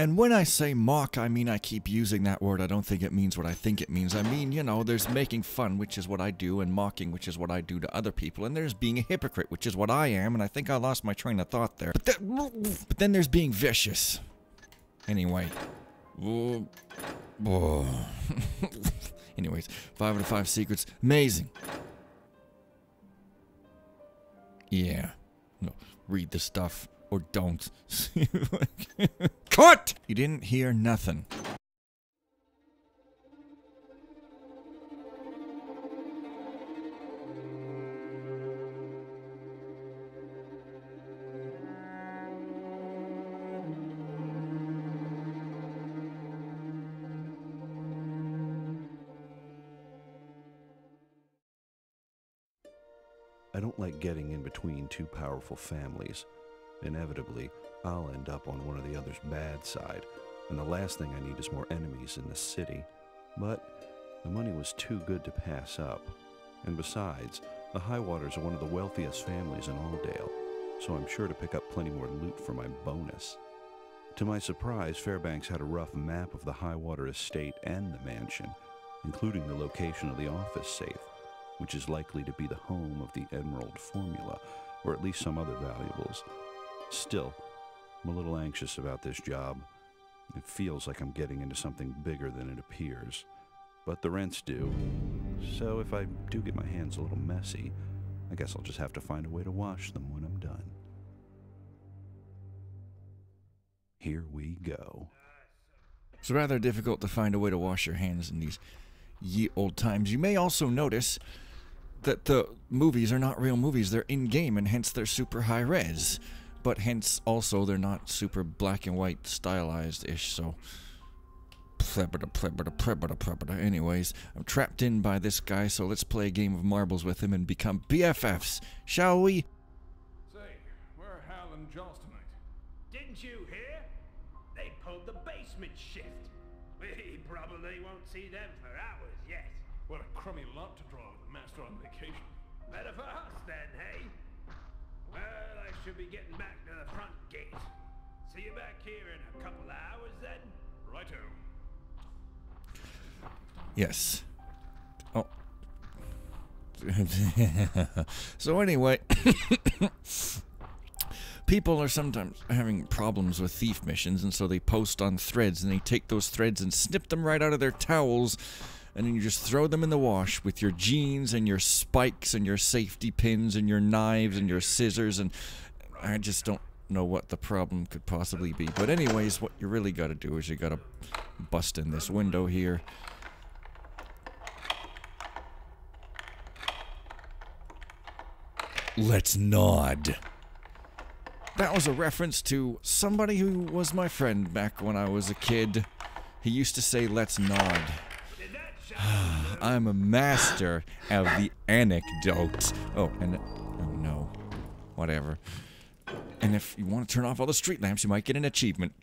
And when I say mock, I mean I keep using that word. I don't think it means what I think it means. I mean, you know, there's making fun, which is what I do, and mocking, which is what I do to other people, and there's being a hypocrite, which is what I am, and I think I lost my train of thought there. But, th- but then there's being vicious. Anyway. Anyways, five out of five secrets. Amazing. Yeah. No, read the stuff or don't. Cut! You didn't hear nothing. I don't like getting in between two powerful families. Inevitably, I'll end up on one of the other's bad side, and the last thing I need is more enemies in the city. But the money was too good to pass up. And besides, the Highwaters are one of the wealthiest families in Auldale, so I'm sure to pick up plenty more loot for my bonus. To my surprise, Fairbanks had a rough map of the Highwater estate and the mansion, including the location of the office safe, which is likely to be the home of the Emerald Formula, or at least some other valuables. Still, I'm a little anxious about this job. It feels like I'm getting into something bigger than it appears. But the rent's due, so if I do get my hands a little messy, I guess I'll just have to find a way to wash them when I'm done. Here we go. It's rather difficult to find a way to wash your hands in these ye old times. You may also notice that the movies are not real movies, they're in game, and hence they're super high res. But hence also they're not super black and white stylized ish, so. Plebada, plebada, plebada, plebada. Anyways, I'm trapped in by this guy, so let's play a game of marbles with him and become BFFs, shall we? Yes. Oh. so anyway, people are sometimes having problems with thief missions, and so they post on threads, and they take those threads and snip them right out of their towels, and then you just throw them in the wash with your jeans and your spikes and your safety pins and your knives and your scissors, and I just don't know what the problem could possibly be. But anyways, what you really got to do is you got to bust in this window here. Let's nod. That was a reference to somebody who was my friend back when I was a kid. He used to say, let's nod. I'm a master of the anecdote. Oh, and oh no. Whatever. And if you want to turn off all the street lamps, you might get an achievement.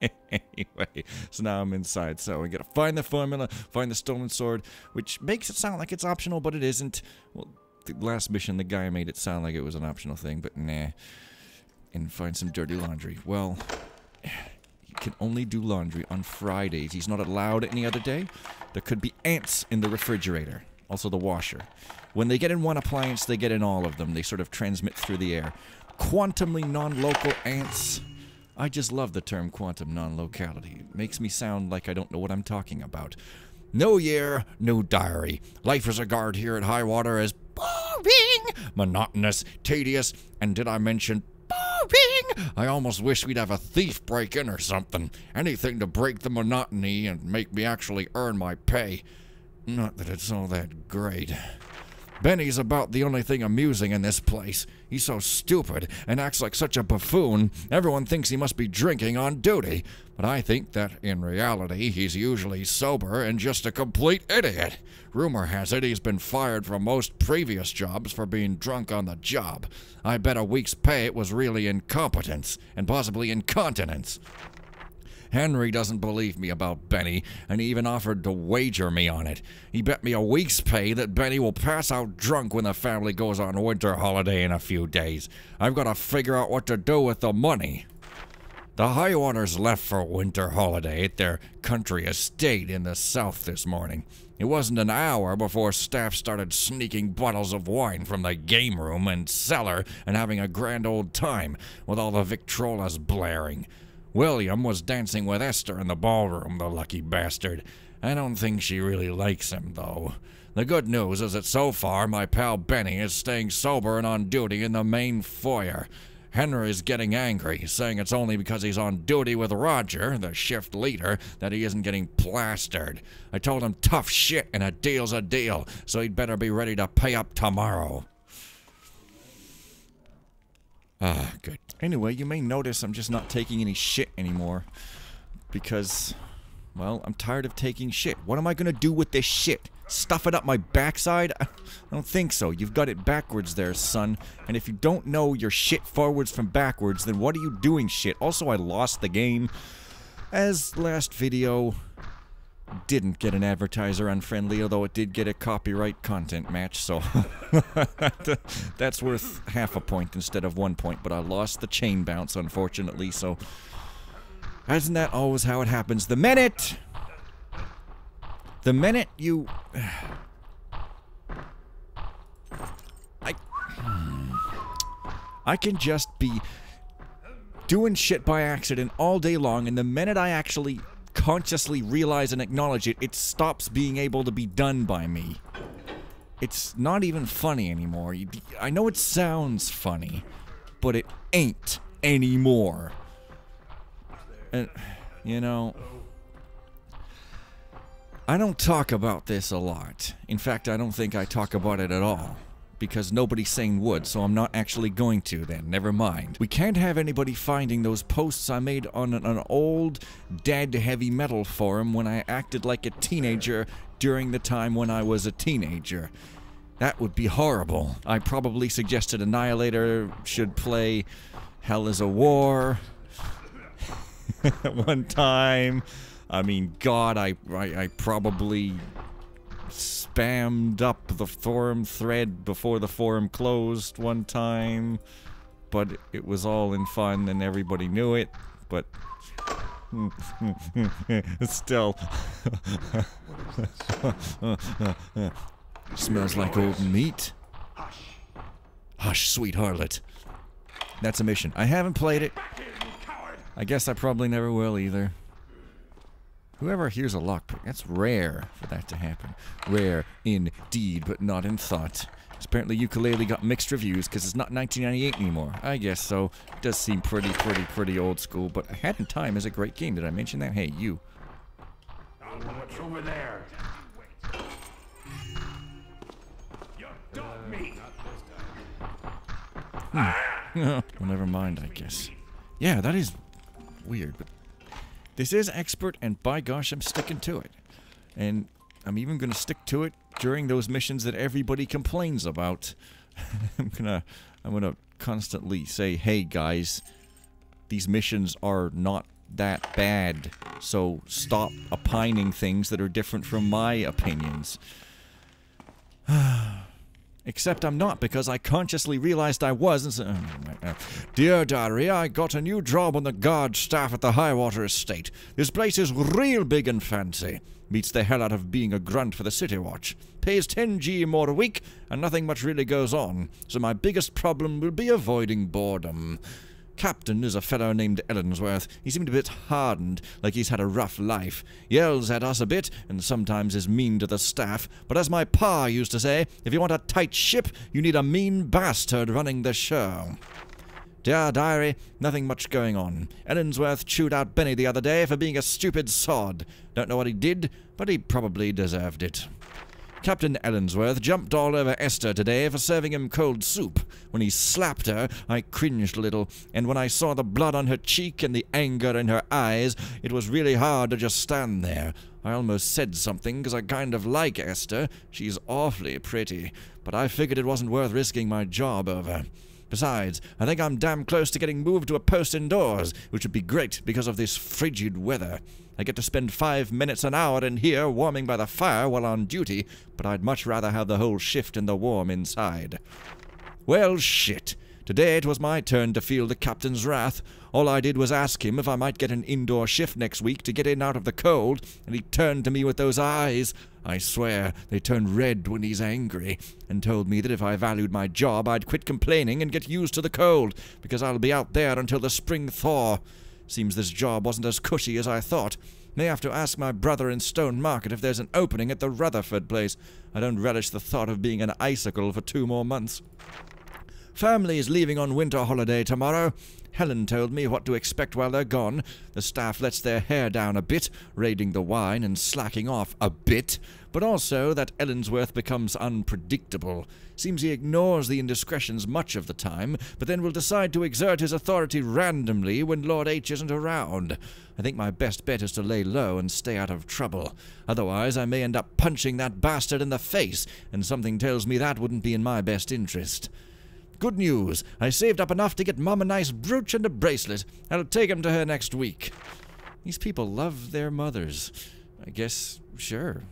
anyway, so now I'm inside. So we gotta find the formula, find the stolen sword, which makes it sound like it's optional, but it isn't. Well, the last mission, the guy made it sound like it was an optional thing, but nah. And find some dirty laundry. Well, he can only do laundry on Fridays. He's not allowed any other day. There could be ants in the refrigerator, also the washer. When they get in one appliance, they get in all of them. They sort of transmit through the air. Quantumly non-local ants. I just love the term quantum non-locality. It makes me sound like I don't know what I'm talking about. No year, no diary. Life as a guard here at Highwater is boring, monotonous, tedious, and did I mention boring? I almost wish we'd have a thief break in or something. Anything to break the monotony and make me actually earn my pay. Not that it's all that great. Benny's about the only thing amusing in this place. He's so stupid and acts like such a buffoon, everyone thinks he must be drinking on duty. But I think that, in reality, he's usually sober and just a complete idiot. Rumor has it he's been fired from most previous jobs for being drunk on the job. I bet a week's pay it was really incompetence, and possibly incontinence. Henry doesn't believe me about Benny, and he even offered to wager me on it. He bet me a week's pay that Benny will pass out drunk when the family goes on winter holiday in a few days. I've got to figure out what to do with the money. The Highwaters left for winter holiday at their country estate in the south this morning. It wasn't an hour before staff started sneaking bottles of wine from the game room and cellar and having a grand old time with all the Victrolas blaring. William was dancing with Esther in the ballroom, the lucky bastard. I don't think she really likes him, though. The good news is that so far my pal Benny is staying sober and on duty in the main foyer. Henry's getting angry, saying it's only because he's on duty with Roger, the shift leader, that he isn't getting plastered. I told him tough shit and a deal's a deal, so he'd better be ready to pay up tomorrow. Ah, good. Anyway, you may notice I'm just not taking any shit anymore. Because, well, I'm tired of taking shit. What am I gonna do with this shit? Stuff it up my backside? I don't think so. You've got it backwards there, son. And if you don't know your shit forwards from backwards, then what are you doing shit? Also, I lost the game. As last video didn't get an advertiser unfriendly, although it did get a copyright content match, so that's worth half a point instead of one point, but I lost the chain bounce, unfortunately, so isn't that always how it happens? The minute the minute you I I can just be doing shit by accident all day long and the minute I actually consciously realize and acknowledge it, it stops being able to be done by me. It's not even funny anymore. I know it sounds funny, but it ain't anymore. And, you know, I don't talk about this a lot. In fact, I don't think I talk about it at all because nobody's saying would, so I'm not actually going to then. Never mind. We can't have anybody finding those posts I made on an, an old, dead heavy metal forum when I acted like a teenager during the time when I was a teenager. That would be horrible. I probably suggested Annihilator should play Hell is a War one time. I mean, God, I, I, I probably spammed up the forum thread before the forum closed one time, but it was all in fun and everybody knew it, but still smells like old meat. Hush, sweet harlot. That's a mission. I haven't played it. I guess I probably never will either. Whoever hears a lockpick, that's rare for that to happen. Rare indeed, but not in thought. Apparently Yooka-Laylee got mixed reviews because it's not 1998 anymore. I guess so. It does seem pretty, pretty, pretty old school, but A Hat in Time is a great game. Did I mention that? Hey, you. What's over there? You me. well, never mind, I guess. Yeah, that is weird, but this is expert, and by gosh, I'm sticking to it. And I'm even going to stick to it during those missions that everybody complains about. I'm gonna, I'm gonna constantly say, "Hey guys, these missions are not that bad, so stop opining things that are different from my opinions." Except I'm not, because I consciously realized I was. And so, oh, Dear Diary, I got a new job on the guard staff at the Highwater Estate. This place is real big and fancy. Beats the hell out of being a grunt for the City Watch. Pays 10G more a week, and nothing much really goes on. So my biggest problem will be avoiding boredom captain is a fellow named Ellensworth. He seemed a bit hardened, like he's had a rough life. Yells at us a bit, and sometimes is mean to the staff. But as my pa used to say, if you want a tight ship, you need a mean bastard running the show. Dear diary, nothing much going on. Ellensworth chewed out Benny the other day for being a stupid sod. Don't know what he did, but he probably deserved it. Captain Ellensworth jumped all over Esther today for serving him cold soup. When he slapped her, I cringed a little, and when I saw the blood on her cheek and the anger in her eyes, it was really hard to just stand there. I almost said something, 'cause I kind of like Esther. She's awfully pretty, but I figured it wasn't worth risking my job over. Besides, I think I'm damn close to getting moved to a post indoors, which would be great because of this frigid weather. I get to spend five minutes an hour in here warming by the fire while on duty, but I'd much rather have the whole shift in the warm inside. Well, shit. Today it was my turn to feel the captain's wrath. All I did was ask him if I might get an indoor shift next week to get in out of the cold, and he turned to me with those eyes. I swear they turn red when he's angry, and told me that if I valued my job, I'd quit complaining and get used to the cold, because I'll be out there until the spring thaw. Seems this job wasn't as cushy as I thought. May have to ask my brother in Stone Market if there's an opening at the Rutherford place. I don't relish the thought of being an icicle for two more months. Family is leaving on winter holiday tomorrow. Helen told me what to expect while they're gone. The staff lets their hair down a bit, raiding the wine and slacking off a bit, but also that Ellensworth becomes unpredictable. Seems he ignores the indiscretions much of the time, but then will decide to exert his authority randomly when Lord H isn't around. I think my best bet is to lay low and stay out of trouble. Otherwise, I may end up punching that bastard in the face, and something tells me that wouldn't be in my best interest. Good news. I saved up enough to get Mum a nice brooch and a bracelet. I'll take 'em to her next week. These people love their mothers. I guess, sure.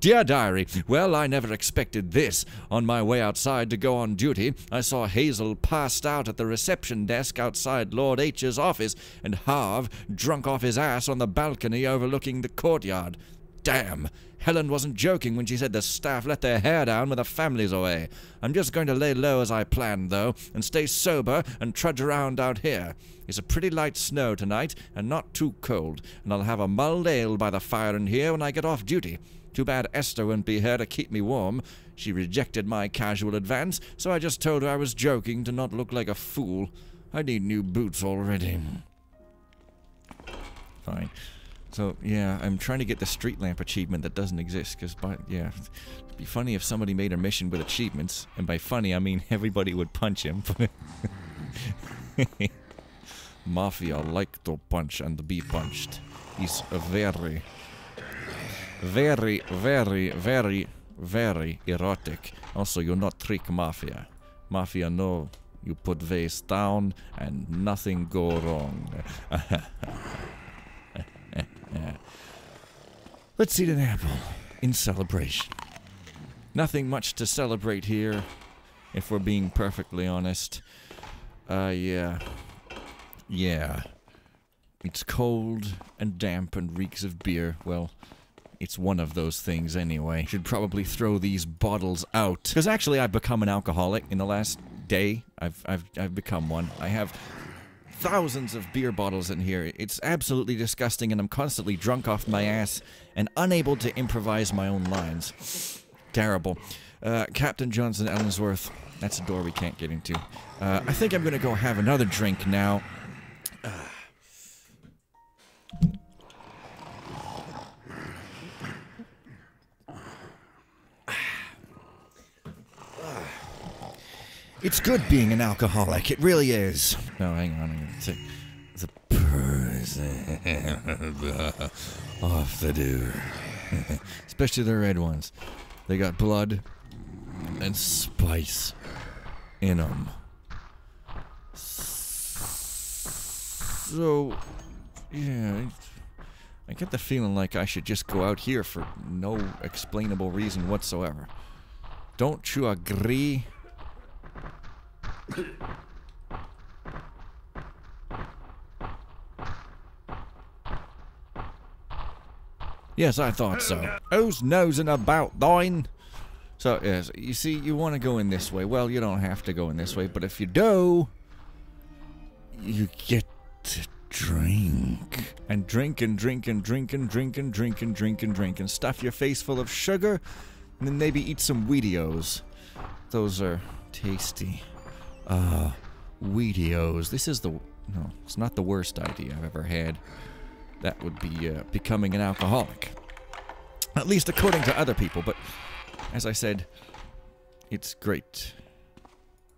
Dear Diary, well, I never expected this. On my way outside to go on duty, I saw Hazel passed out at the reception desk outside Lord H's office, and Harve drunk off his ass on the balcony overlooking the courtyard. Damn! Helen wasn't joking when she said the staff let their hair down when the family's away. I'm just going to lay low as I planned, though, and stay sober and trudge around out here. It's a pretty light snow tonight, and not too cold, and I'll have a mulled ale by the fire in here when I get off duty. Too bad Esther wouldn't be here to keep me warm. She rejected my casual advance, so I just told her I was joking to not look like a fool. I need new boots already. Fine. So, yeah, I'm trying to get the street lamp achievement that doesn't exist, because, yeah, it'd be funny if somebody made a mission with achievements, and by funny, I mean everybody would punch him. Mafia like to punch and be punched. He's very, very, very, very, very erotic. Also, you're not trick mafia. Mafia know you put vase down and nothing go wrong. Let's eat an apple in celebration. Nothing much to celebrate here, if we're being perfectly honest. Uh, yeah. Yeah. It's cold and damp and reeks of beer. Well, it's one of those things anyway. Should probably throw these bottles out. Because actually, I've become an alcoholic in the last day. I've, I've, I've become one. I have thousands of beer bottles in here. It's absolutely disgusting, and I'm constantly drunk off my ass and unable to improvise my own lines. Terrible. Uh, Captain Johnson Ellensworth. That's a door we can't get into. Uh, I think I'm gonna go have another drink now. It's good being an alcoholic. It really is. No, hang on. I'm gonna take the person off the door. Especially the red ones. They got blood and spice in them. So, yeah, I get the feeling like I should just go out here for no explainable reason whatsoever. Don't you agree? Yes, I thought so. Who's nosing about thine? So, yes, you see, you want to go in this way. Well, you don't have to go in this way, but if you do, you get to drink. And drink and drink and drink and drink and drink and drink and drink and stuff your face full of sugar, and then maybe eat some Wheatios. Those are tasty. Uh, Wheatios. This is the... No, it's not the worst idea I've ever had. That would be uh, becoming an alcoholic. At least according to other people, but as I said, it's great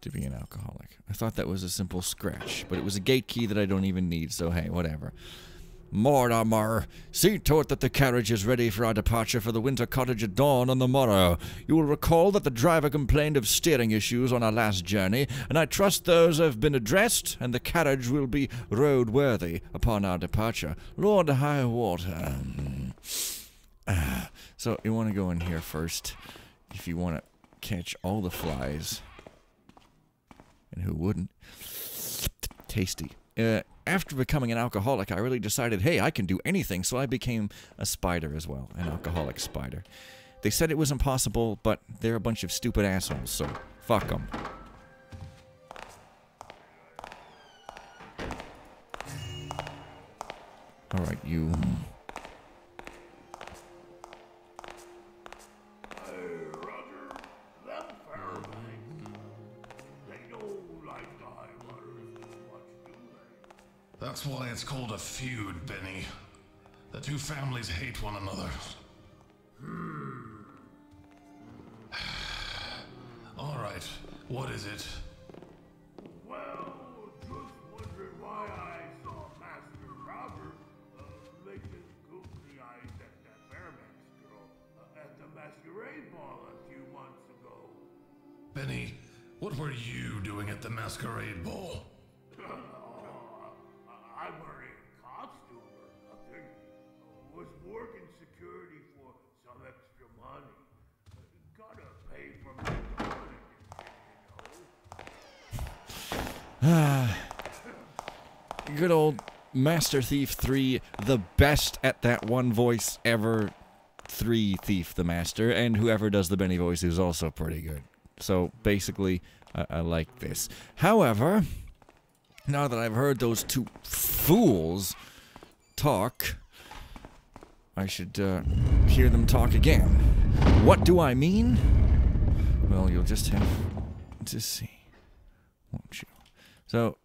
to be an alcoholic. I thought that was a simple scratch, but it was a gate key that I don't even need, so hey, whatever. Mortimer, see to it that the carriage is ready for our departure for the winter cottage at dawn on the morrow. You will recall that the driver complained of steering issues on our last journey, and I trust those have been addressed, and the carriage will be roadworthy upon our departure. Lord Highwater. Ah, so you want to go in here first, if you want to catch all the flies. And who wouldn't? Tasty. Uh, after becoming an alcoholic, I really decided, hey, I can do anything, so I became a spider as well, an alcoholic spider. They said it was impossible, but they're a bunch of stupid assholes, so fuck them. Alright, you. That's why it's called a feud, Benny. The two families hate one another. All right, what is it? Well, just wondering why I saw Master Robert uh, making googly-eyes at that Fairbanks girl uh, at the masquerade ball a few months ago. Benny, what were you doing at the masquerade ball? Security for some extra money. Gotta pay for my you know. Good old Master Thief 3, the best at that one voice ever. 3 Thief the Master, and whoever does the Benny voice is also pretty good. So basically, I, I like this. However, now that I've heard those two fools talk, I should uh, hear them talk again. What do I mean? Well, you'll just have to see, won't you? So,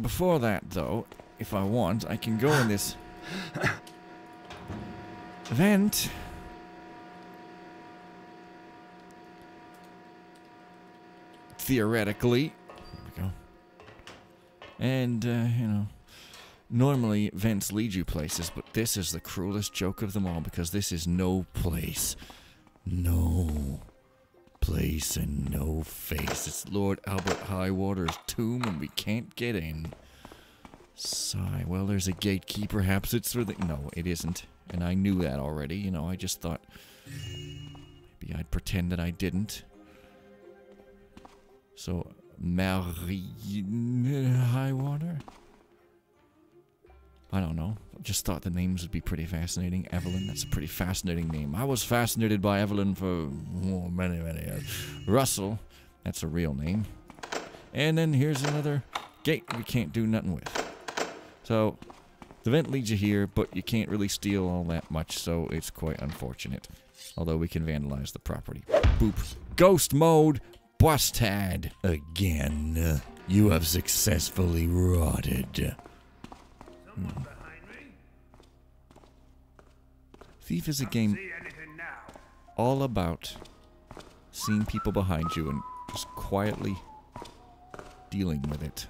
before that, though, if I want, I can go in this vent. Theoretically. There we go. And, uh, you know, normally vents lead you places, but this is the cruelest joke of them all because this is no place. No place and no face. It's Lord Albert Highwater's tomb and we can't get in. Sigh. Well, there's a gatekeeper. Perhaps it's for the. No, it isn't. And I knew that already. You know, I just thought maybe I'd pretend that I didn't. So, Marie Highwater? I don't know. Just thought the names would be pretty fascinating. Evelyn, that's a pretty fascinating name. I was fascinated by Evelyn for oh, many, many years. Russell, that's a real name. And then here's another gate we can't do nothing with. So, the vent leads you here, but you can't really steal all that much, so it's quite unfortunate. Although we can vandalize the property. Boop. Ghost mode. Busted. Again. You have successfully rotted. Me? Thief is a game all about seeing people behind you and just quietly dealing with it.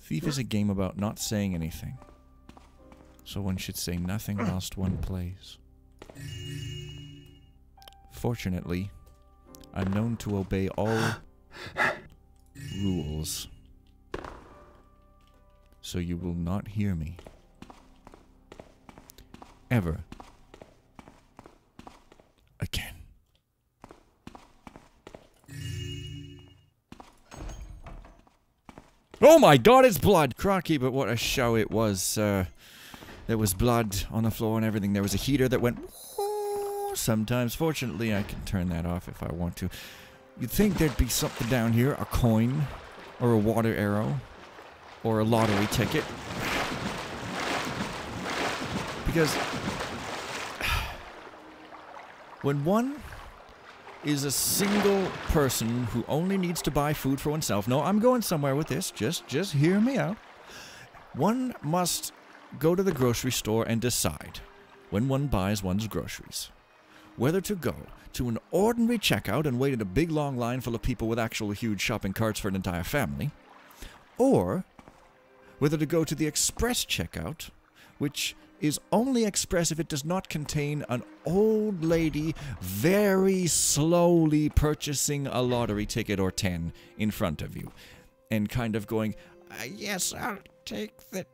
Thief is a game about not saying anything. So one should say nothing whilst one plays. Fortunately, I'm known to obey all rules. So you will not hear me. Ever. Again. Oh my god, it's blood! Crocky, but what a show it was. Uh, there was blood on the floor and everything. There was a heater that went sometimes. Fortunately, I can turn that off if I want to. You'd think there'd be something down here a coin, or a water arrow, or a lottery ticket. Because when one is a single person who only needs to buy food for oneself. No, I'm going somewhere with this. Just just hear me out. One must go to the grocery store and decide when one buys one's groceries whether to go to an ordinary checkout and wait in a big long line full of people with actual huge shopping carts for an entire family or whether to go to the express checkout, which is only express if it does not contain an old lady very slowly purchasing a lottery ticket or 10 in front of you and kind of going, uh, Yes, I'll take the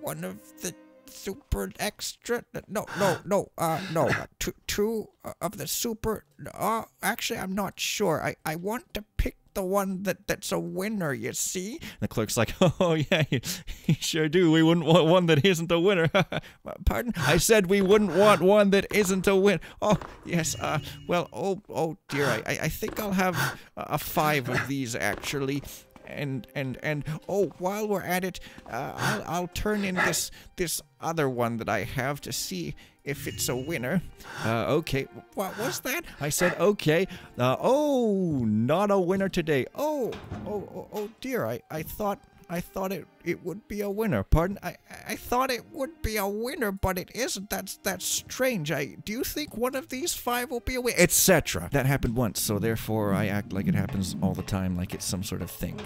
one of the super extra. No, no, no, uh, no, uh, two, two of the super. Uh, actually, I'm not sure. I, I want to pick the one that, that's a winner, you see? The clerk's like, oh, yeah, you, you sure do. We wouldn't want one that isn't a winner. Pardon? I said we wouldn't want one that isn't a win. Oh, yes, uh, well, oh, oh dear, I, I think I'll have a five of these, actually. And, and, and, oh, while we're at it, uh, I'll, I'll turn in this, this other one that I have to see if it's a winner. Uh, okay, what was that? I said okay. Uh, oh, not a winner today. Oh, oh, oh, oh dear. I, I thought I thought it, it would be a winner. Pardon? I, I thought it would be a winner, but it isn't. That's that's strange. I do you think one of these five will be a winner? Etc. That happened once, so therefore I act like it happens all the time, like it's some sort of thing.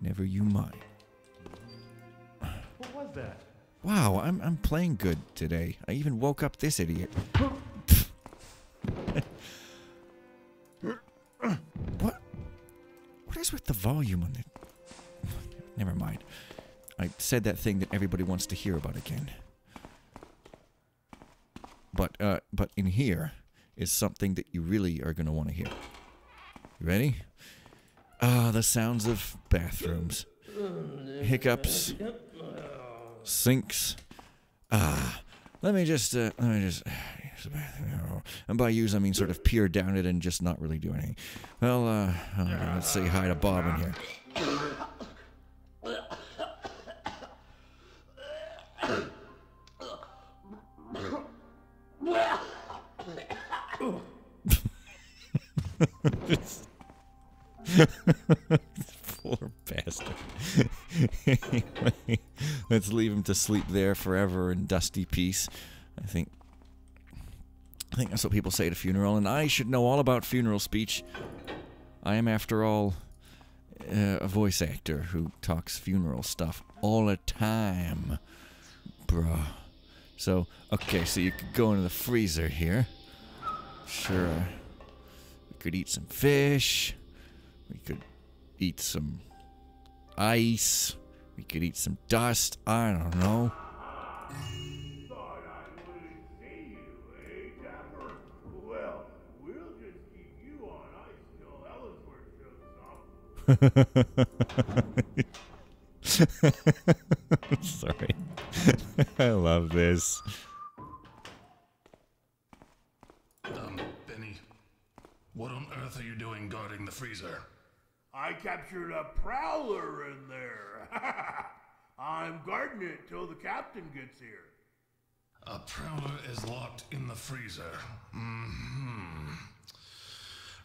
Never you mind. What was that? Wow, I'm I'm playing good today. I even woke up this idiot. what? What is with the volume on it? Never mind. I said that thing that everybody wants to hear about again. But uh but in here is something that you really are gonna want to hear. You ready? Ah, the sounds of bathrooms. Hiccups sinks. Ah, let me just, uh, let me just. And by use, I mean sort of peer down it and just not really do anything. Well, uh, let's say hi to Bob in here. Leave him to sleep there forever in dusty peace. I think. I think that's what people say at a funeral, and I should know all about funeral speech. I am, after all, uh, a voice actor who talks funeral stuff all the time, bruh. So, okay, so you could go into the freezer here. Sure. We could eat some fish. We could eat some ice. We could eat some dust. I don't know. Thought I wouldn't see you, eh, Dapper? Well, we'll just keep you on ice till Ellensworth shows up. Sorry. I love this. Um, Benny, what on earth are you doing guarding the freezer? I captured a prowler in there. I'm guarding it till the captain gets here. A prowler is locked in the freezer. Hmm.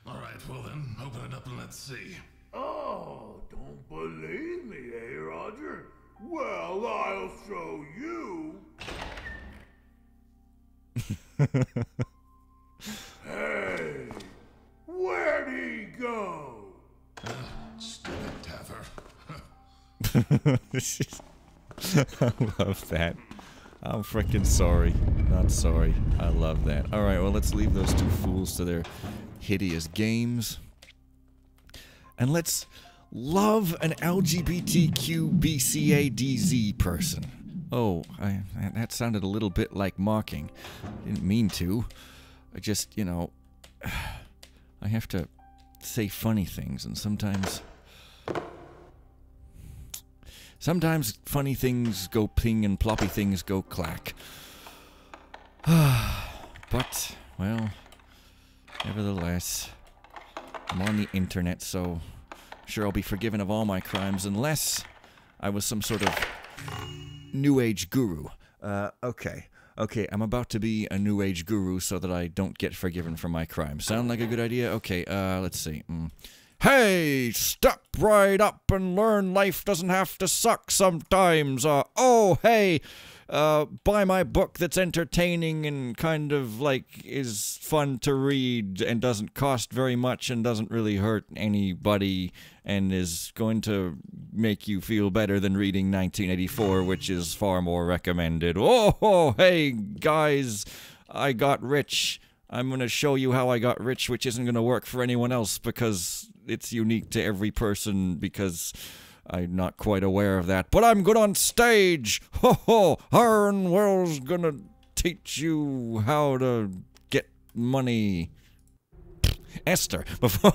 All right, well then, open it up and let's see. Oh, don't believe me, eh, Roger? Well, I'll show you. I love that. I'm freaking sorry. Not sorry. I love that. Alright, well, let's leave those two fools to their hideous games. And let's love an LGBTQ BCADZ person. Oh, I, that sounded a little bit like mocking. Didn't mean to. I just, you know, I have to say funny things, and sometimes. Sometimes funny things go ping and ploppy things go clack. but, well, nevertheless, I'm on the internet, so I'm sure I'll be forgiven of all my crimes unless I was some sort of new age guru. Uh, okay. Okay, I'm about to be a new age guru so that I don't get forgiven for my crimes. Sound like a good idea? Okay, uh, let's see. Mm. Hey, step right up and learn life doesn't have to suck sometimes. Uh, oh, hey, uh, buy my book that's entertaining and kind of like is fun to read and doesn't cost very much and doesn't really hurt anybody and is going to make you feel better than reading 1984, which is far more recommended. Oh, hey, guys, I got rich. I'm going to show you how I got rich, which isn't going to work for anyone else because it's unique to every person because I'm not quite aware of that. But I'm good on stage. Ho ho! Will's going to teach you how to get money. Esther, before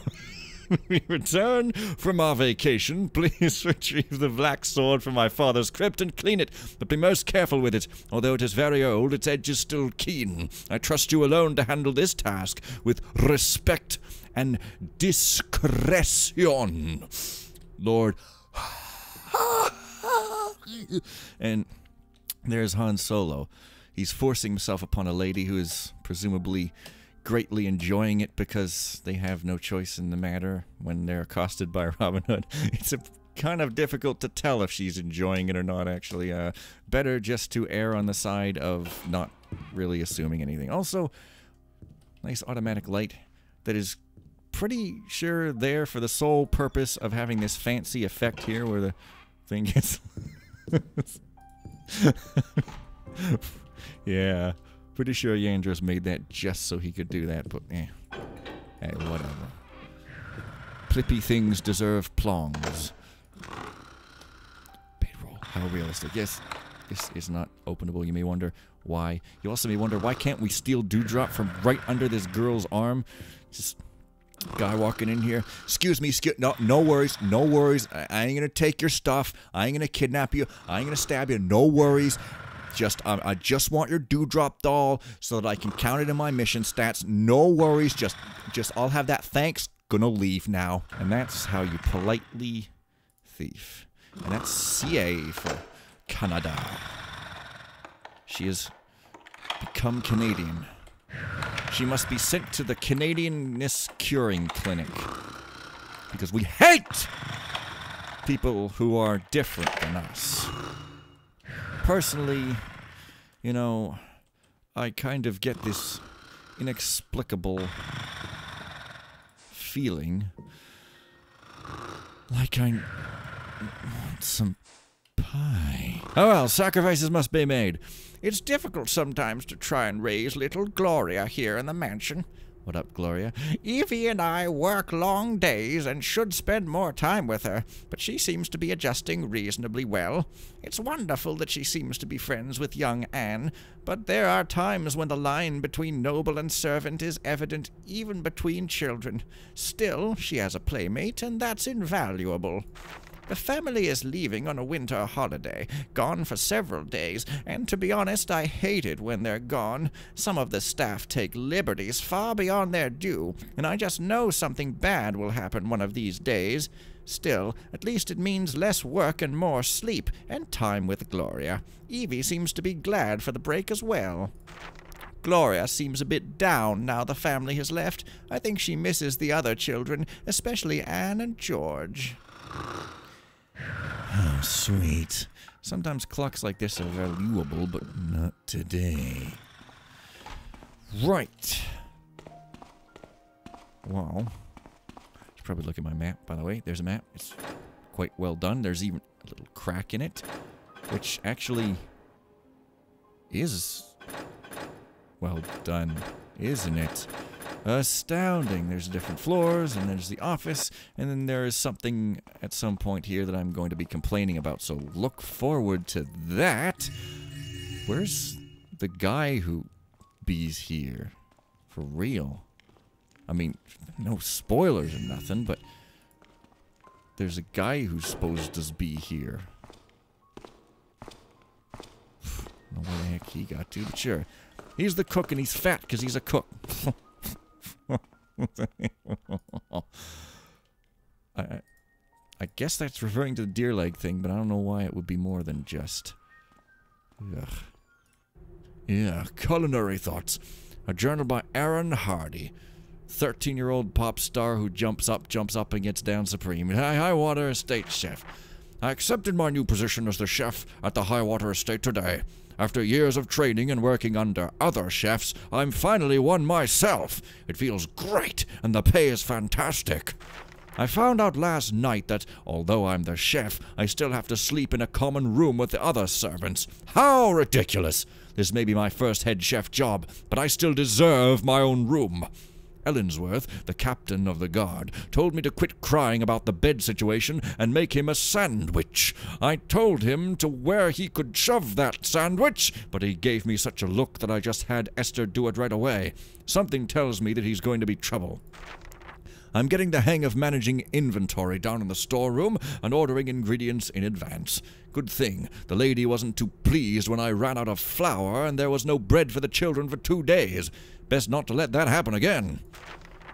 we return from our vacation, please retrieve the black sword from my father's crypt and clean it, but be most careful with it. Although it is very old, its edge is still keen. I trust you alone to handle this task with respect and discretion. Lord. and there's Han Solo. He's forcing himself upon a lady who is presumably greatly enjoying it because they have no choice in the matter when they're accosted by Robin Hood. It's a kind of difficult to tell if she's enjoying it or not actually. Uh, better just to err on the side of not really assuming anything. Also, nice automatic light that is pretty sure there for the sole purpose of having this fancy effect here where the thing gets yeah Pretty sure Yandros made that just so he could do that, but eh. Hey, whatever. Plippy things deserve plongs. Bedroll. How realistic. Yes, this is not openable. You may wonder why. You also may wonder why can't we steal Dewdrop from right under this girl's arm? Just guy walking in here. Excuse me, excuse no, no worries, no worries. I, I ain't gonna take your stuff. I ain't gonna kidnap you. I ain't gonna stab you. No worries. Just, um, I just want your dewdrop doll so that I can count it in my mission stats. No worries. Just, just, I'll have that. Thanks. Gonna leave now. And that's how you politely thief. And that's CA for Canada. She has become Canadian. She must be sent to the Canadianness Curing Clinic. Because we hate people who are different than us personally, you know, I kind of get this inexplicable feeling like I want some pie. Oh well, sacrifices must be made. It's difficult sometimes to try and raise little Gloria here in the mansion. What up, Gloria? Evie and I work long days and should spend more time with her, but she seems to be adjusting reasonably well. It's wonderful that she seems to be friends with young Anne, but there are times when the line between noble and servant is evident even between children. Still, she has a playmate, and that's invaluable. The family is leaving on a winter holiday, gone for several days, and to be honest, I hate it when they're gone. Some of the staff take liberties far beyond their due, and I just know something bad will happen one of these days. Still, at least it means less work and more sleep, and time with Gloria. Evie seems to be glad for the break as well. Gloria seems a bit down now the family has left. I think she misses the other children, especially Anne and George. Oh, sweet. Sometimes clocks like this are valuable, but not today. Right. Well, should probably look at my map, by the way. There's a map. It's quite well done. There's even a little crack in it, which actually is well done, isn't it? Astounding. There's different floors, and there's the office, and then there is something at some point here that I'm going to be complaining about, so look forward to that. Where's the guy who bees here? For real. I mean, no spoilers or nothing, but there's a guy who's supposed to be here. know where the heck he got to, but sure. He's the cook and he's fat because he's a cook. I, I guess that's referring to the deer leg thing, but I don't know why it would be more than just. Ugh. Yeah, culinary thoughts. A journal by Aaron Hardy. 13 year old pop star who jumps up, jumps up, and gets down supreme. High, high Water Estate chef. I accepted my new position as the chef at the Highwater Estate today. After years of training and working under other chefs, I'm finally one myself. It feels great, and the pay is fantastic. I found out last night that, although I'm the chef, I still have to sleep in a common room with the other servants. How ridiculous! This may be my first head chef job, but I still deserve my own room. Ellensworth, the captain of the guard, told me to quit crying about the bed situation and make him a sandwich. I told him to where he could shove that sandwich, but he gave me such a look that I just had Esther do it right away. Something tells me that he's going to be trouble. I'm getting the hang of managing inventory down in the storeroom and ordering ingredients in advance. Good thing the lady wasn't too pleased when I ran out of flour and there was no bread for the children for two days. Best not to let that happen again.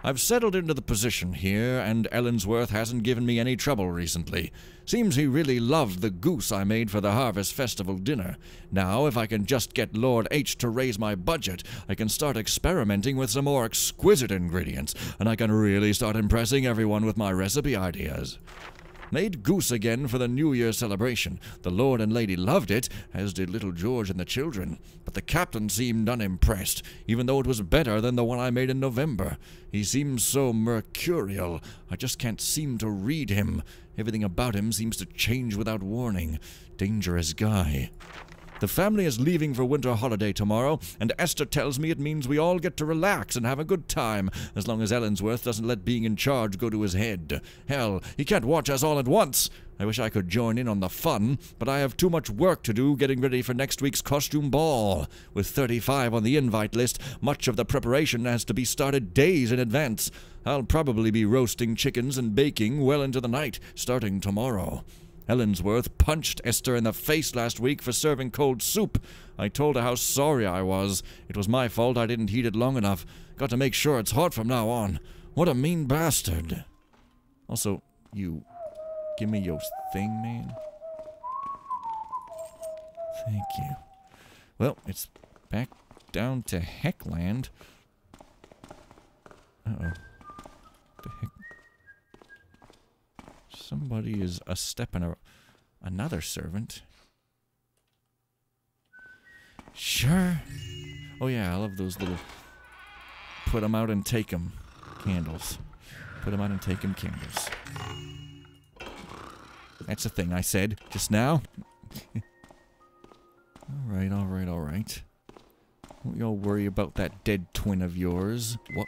I've settled into the position here, and Ellensworth hasn't given me any trouble recently. Seems he really loved the goose I made for the Harvest Festival dinner. Now, if I can just get Lord H to raise my budget, I can start experimenting with some more exquisite ingredients, and I can really start impressing everyone with my recipe ideas. Made goose again for the New Year celebration. The Lord and Lady loved it, as did little George and the children. But the captain seemed unimpressed, even though it was better than the one I made in November. He seems so mercurial. I just can't seem to read him. Everything about him seems to change without warning. Dangerous guy. The family is leaving for winter holiday tomorrow, and Esther tells me it means we all get to relax and have a good time, as long as Ellensworth doesn't let being in charge go to his head. Hell, he can't watch us all at once. I wish I could join in on the fun, but I have too much work to do getting ready for next week's costume ball. With 35 on the invite list, much of the preparation has to be started days in advance. I'll probably be roasting chickens and baking well into the night, starting tomorrow. Ellensworth punched Esther in the face last week for serving cold soup. I told her how sorry I was. It was my fault I didn't heat it long enough. Got to make sure it's hot from now on. What a mean bastard. Also, you give me your thing, man. Thank you. Well, it's back down to Heckland. Uh-oh. The heck? Somebody is a step in a, another servant. Sure. Oh yeah, I love those little put them out and take them candles. Put them out and take them candles. That's the thing I said just now. alright, alright, alright. Don't y'all worry about that dead twin of yours. Whoa.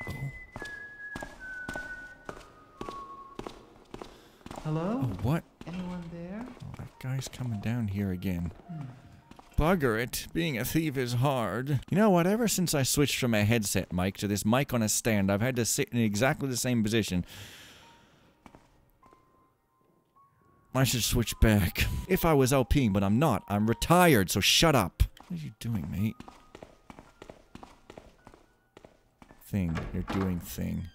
Hello? Oh, what? Anyone there? Oh, that guy's coming down here again. Hmm. Bugger it. Being a thief is hard. You know what? Ever since I switched from a headset mic to this mic on a stand, I've had to sit in exactly the same position. I should switch back. If I was LPing, but I'm not. I'm retired, so shut up. What are you doing, mate? Thing. You're doing thing.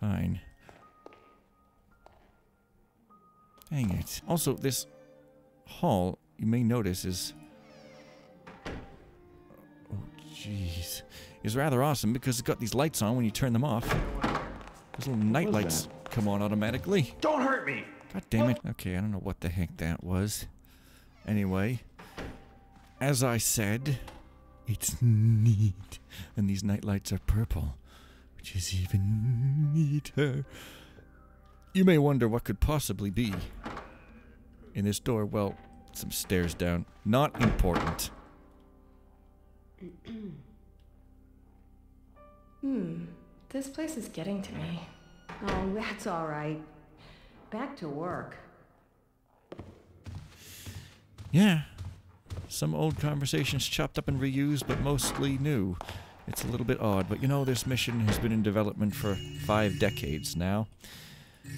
Fine. Dang it. Also, this hall, you may notice, is. Oh, jeez. Is rather awesome because it's got these lights on when you turn them off. Those little night lights come on automatically. Don't hurt me! God damn it. Okay, I don't know what the heck that was. Anyway, as I said, it's neat. And these night lights are purple, which is even neater. You may wonder what could possibly be in this door. Well, some stairs down. Not important. Hmm, this place is getting to me. Oh, that's all right. Back to work. Yeah. Some old conversations chopped up and reused, but mostly new. It's a little bit odd, but you know, this mission has been in development for five decades now.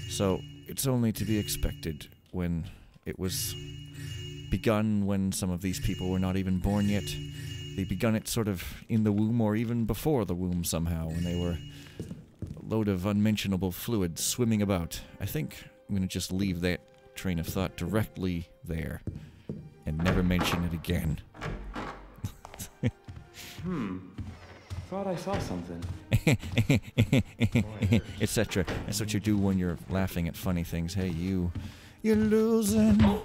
So it's only to be expected when it was begun when some of these people were not even born yet. They begun it sort of in the womb or even before the womb somehow when they were a load of unmentionable fluid swimming about. I think I'm going to just leave that train of thought directly there and never mention it again. Hmm. Thought I saw something. Etc. That's what you do when you're laughing at funny things. Hey, you. You're losing.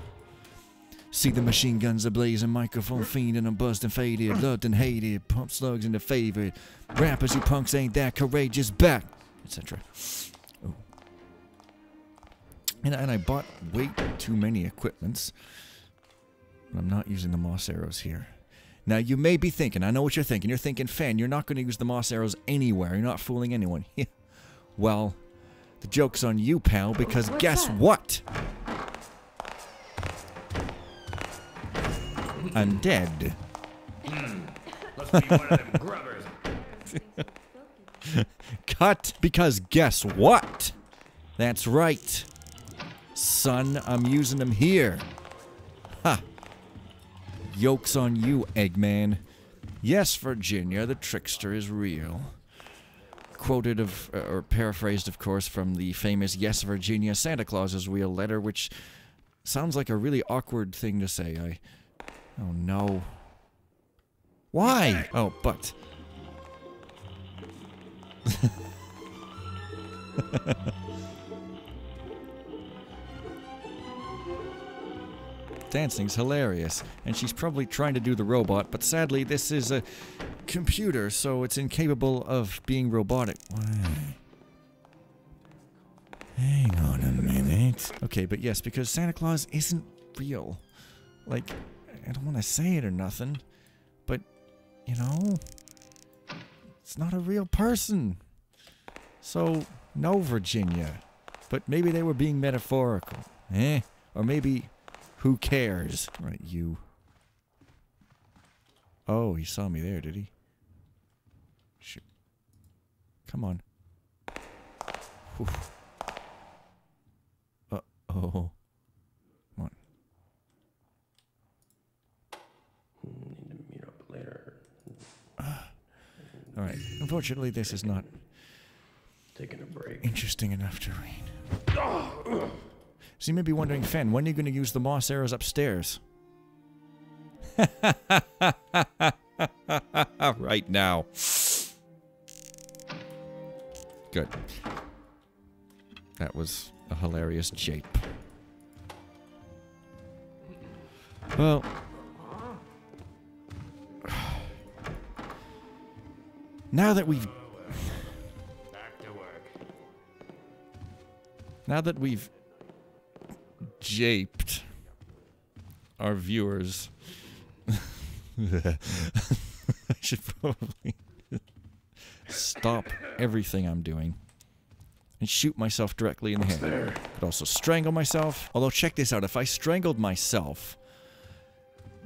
See the machine guns ablaze and microphone fiend and I'm buzzed faded, loved and hated, pump slugs into favorite. Rappers, you punks ain't that courageous, back, etc. Oh. And, and I bought way too many equipments. But I'm not using the moss arrows here. Now, you may be thinking, I know what you're thinking. You're thinking, Fen, you're not going to use the moss arrows anywhere. You're not fooling anyone. well, the joke's on you, pal, because What's guess that? what? I'm dead. Must be one of them grubbers. Cut, because guess what? That's right. Son, I'm using them here. Ha! Yoke's on you, Eggman. Yes, Virginia, the trickster is real. Quoted of, uh, or paraphrased, of course, from the famous Yes, Virginia, Santa Claus is real letter, which sounds like a really awkward thing to say. I. Oh no. Why? Oh, but. Dancing's hilarious, and she's probably trying to do the robot, but sadly, this is a computer, so it's incapable of being robotic. Why? Hang on a minute. Okay, but yes, because Santa Claus isn't real. Like, I don't want to say it or nothing, but, you know, it's not a real person. So, no, Virginia. But maybe they were being metaphorical. Eh? Or maybe, who cares? Right, you. Oh, he saw me there, did he? Shoot. Come on. Whew. Uh oh. Come on. Need to meet up later. Alright. Unfortunately, this is not Taking a break. interesting enough to read. So you may be wondering, Fen, when are you going to use the moss arrows upstairs? right now. Good. That was a hilarious jape. Well. Now that we've Back to work. Now that we've japed our viewers, I should probably stop everything I'm doing and shoot myself directly in the head. But also strangle myself. Although, check this out if I strangled myself,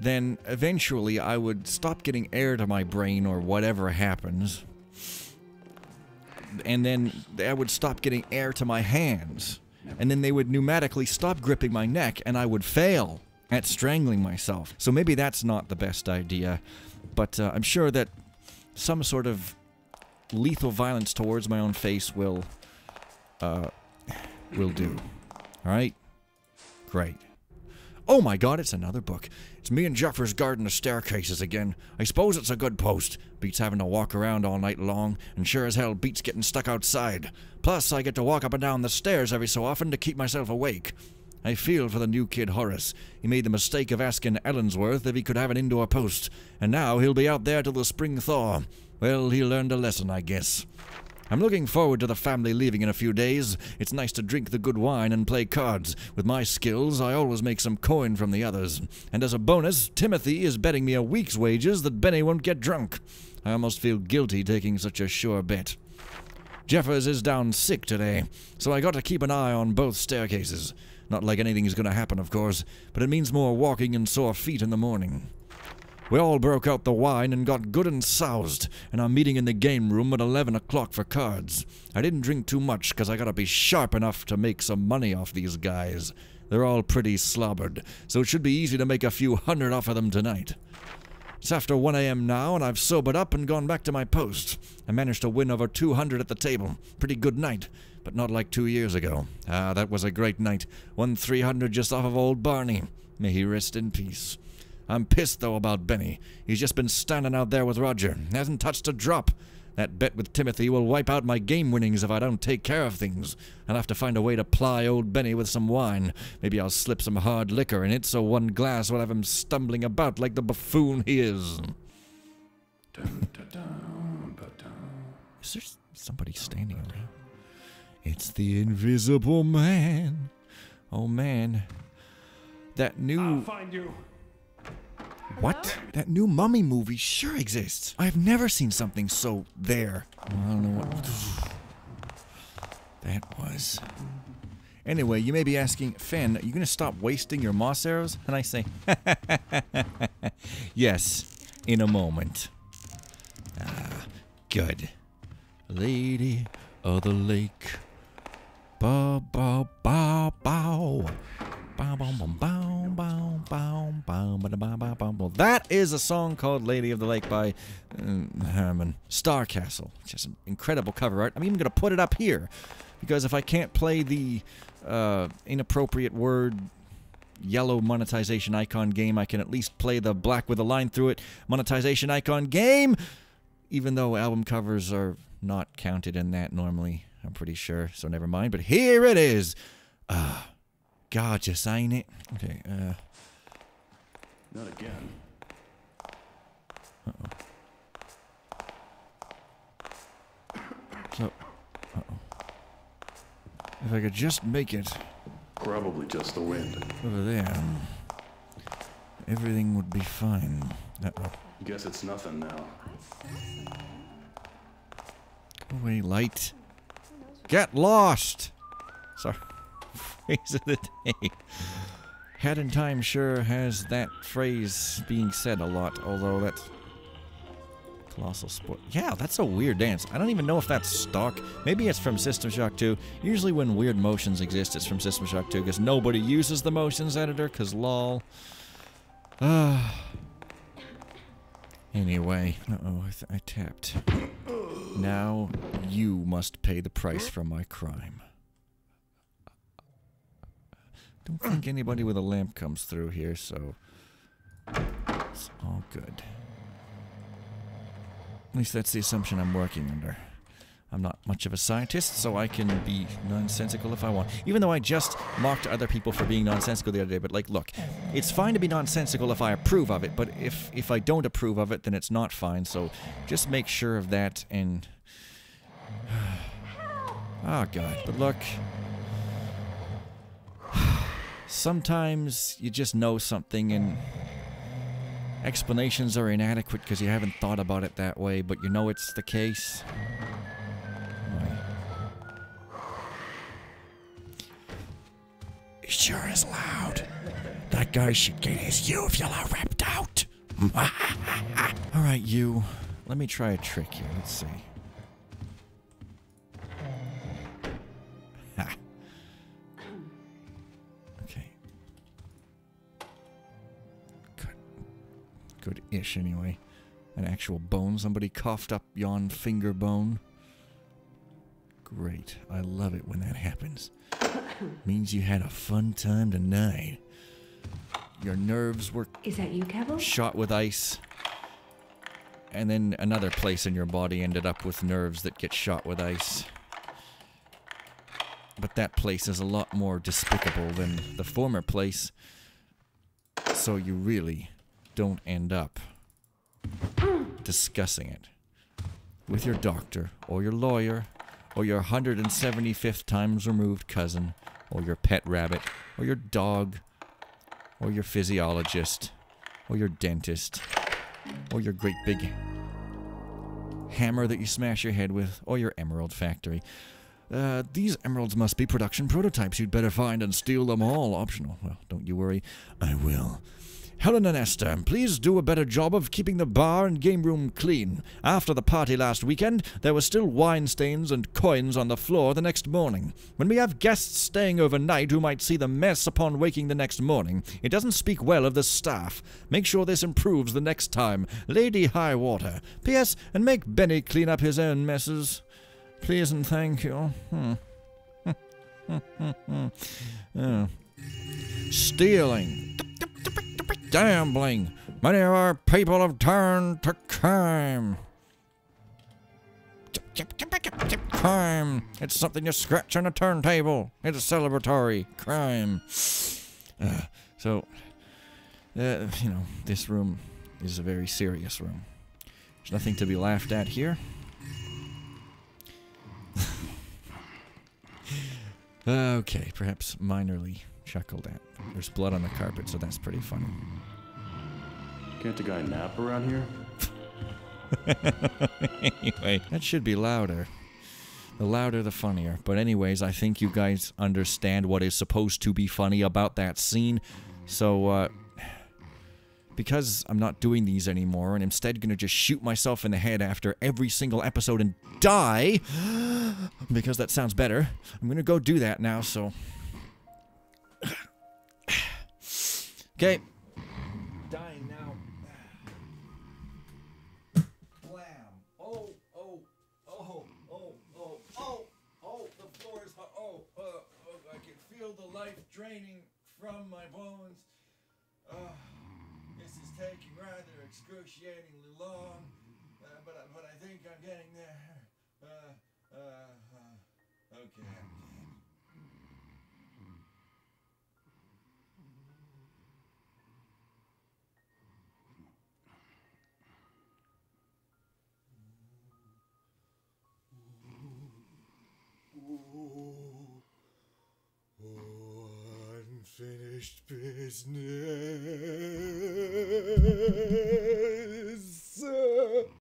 then eventually I would stop getting air to my brain or whatever happens. And then I would stop getting air to my hands. And then they would pneumatically stop gripping my neck and I would fail at strangling myself. So maybe that's not the best idea. But uh, I'm sure that some sort of lethal violence towards my own face will uh will do. All right? Great. Oh my god, it's another book. It's me and Jeffers guarding the staircases again. I suppose it's a good post. Beats having to walk around all night long, and sure as hell beats getting stuck outside. Plus, I get to walk up and down the stairs every so often to keep myself awake. I feel for the new kid Horace. He made the mistake of asking Ellensworth if he could have an indoor post, and now he'll be out there till the spring thaw. Well, he learned a lesson, I guess. I'm looking forward to the family leaving in a few days. It's nice to drink the good wine and play cards. With my skills, I always make some coin from the others. And as a bonus, Timothy is betting me a week's wages that Benny won't get drunk. I almost feel guilty taking such a sure bet. Jeffers is down sick today, so I got to keep an eye on both staircases. Not like anything's gonna happen, of course, but it means more walking and sore feet in the morning. We all broke out the wine and got good and soused, and I'm meeting in the game room at 11 o'clock for cards. I didn't drink too much because I gotta be sharp enough to make some money off these guys. They're all pretty slobbered, so it should be easy to make a few hundred off of them tonight. It's after 1 a.m. now, and I've sobered up and gone back to my post. I managed to win over 200 at the table. Pretty good night, but not like two years ago. Ah, that was a great night. Won 300 just off of old Barney. May he rest in peace. I'm pissed, though, about Benny. He's just been standing out there with Roger. Hasn't touched a drop. That bet with Timothy will wipe out my game winnings if I don't take care of things. I'll have to find a way to ply old Benny with some wine. Maybe I'll slip some hard liquor in it so one glass will have him stumbling about like the buffoon he is. Is there somebody standing around? It's the invisible man. Oh man. That I'll new find you. What? That new mummy movie sure exists. I've never seen something so there. I don't know what that was. Anyway, you may be asking, Fen, are you gonna stop wasting your moss arrows? And I say, yes, in a moment. Ah, good. Lady of the lake. Bow, bow, bow, bow. That is a song called Lady of the Lake by uh, Herman Starcastle, which is an incredible cover art. I'm even going to put it up here because if I can't play the uh, inappropriate word yellow monetization icon game, I can at least play the black with a line through it monetization icon game, even though album covers are not counted in that normally, I'm pretty sure, so never mind. But here it is. Ah, gorgeous, ain't it? Okay, uh, Not again. so, uh-oh. If I could just make it Probably just the wind. over there, everything would be fine. Uh-oh. Guess it's nothing now. Go away, light. Get lost! Sorry. Phrase of the day. Hat in Time sure has that phrase being said a lot, although that's. Colossal Sport. Yeah, that's a weird dance. I don't even know if that's stock. Maybe it's from System Shock 2. Usually, when weird motions exist, it's from System Shock 2 because nobody uses the motions editor, because lol. Ah. Anyway, uh-oh, I, I tapped. Now you must pay the price for my crime. Don't think anybody with a lamp comes through here, so it's all good. At least that's the assumption I'm working under. I'm not much of a scientist, so I can be nonsensical if I want. Even though I just mocked other people for being nonsensical the other day, but like, look, it's fine to be nonsensical if I approve of it, but if if I don't approve of it, then it's not fine. So just make sure of that and. oh God! But look, sometimes you just know something and explanations are inadequate because you haven't thought about it that way, but you know it's the case. It sure is loud. That guy should get his uvula ripped out. All right, you. Let me try a trick here. Let's see. Good-ish, anyway. An actual bone. Somebody coughed up yon finger bone. Great. I love it when that happens. Means you had a fun time tonight. Your nerves were Is that you, Kevo? shot with ice. And then another place in your body ended up with nerves that get shot with ice. But that place is a lot more despicable than the former place. So you really don't end up discussing it with your doctor or your lawyer or your 175th times removed cousin or your pet rabbit or your dog or your physiologist or your dentist or your great big hammer that you smash your head with or your emerald factory. Uh, these emeralds must be production prototypes. You'd better find and steal them all. Optional. Well, don't you worry. I will. Helen and Esther, please do a better job of keeping the bar and game room clean. After the party last weekend, there were still wine stains and coins on the floor the next morning. When we have guests staying overnight who might see the mess upon waking the next morning, it doesn't speak well of the staff. Make sure this improves the next time. Lady Highwater. P.S. And make Benny clean up his own messes. Please and thank you. Hmm. Oh. Stealing. Gambling. Many of our people have turned to crime. Crime. It's something you scratch on a turntable. It's a celebratory crime. Uh, so, uh, you know, this room is a very serious room. There's nothing to be laughed at here. okay, perhaps minorly chuckled at. There's blood on the carpet, so that's pretty funny. Can't the guy nap around here? anyway, that should be louder. The louder, the funnier. But, anyways, I think you guys understand what is supposed to be funny about that scene. So, uh, because I'm not doing these anymore and instead gonna just shoot myself in the head after every single episode and die, because that sounds better, I'm gonna go do that now, so. Okay. Dying now. Blam. Oh, oh, oh, oh, oh, oh, oh, the floor is hot. Oh, uh, oh, I can feel the life draining from my bones. Uh, this is taking rather excruciatingly long, uh, but, but I think I'm getting there. Uh, uh, uh, okay. unfinished business.